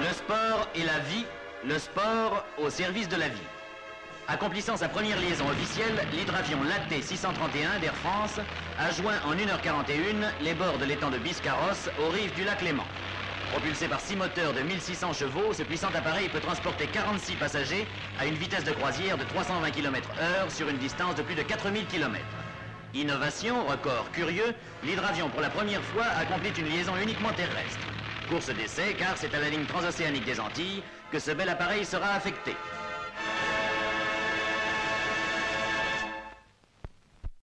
Le sport est la vie, le sport au service de la vie. Accomplissant sa première liaison officielle, l'hydravion Laté 631 d'Air France a joint en 1h41 les bords de l'étang de Biscarrosse aux rives du lac Léman. Propulsé par six moteurs de 1600 chevaux, ce puissant appareil peut transporter 46 passagers à une vitesse de croisière de 320 km/h sur une distance de plus de 4000 km. Innovation, record curieux, l'hydravion pour la première fois accomplit une liaison uniquement terrestre. Course d'essai car c'est à la ligne transocéanique des Antilles que ce bel appareil sera affecté.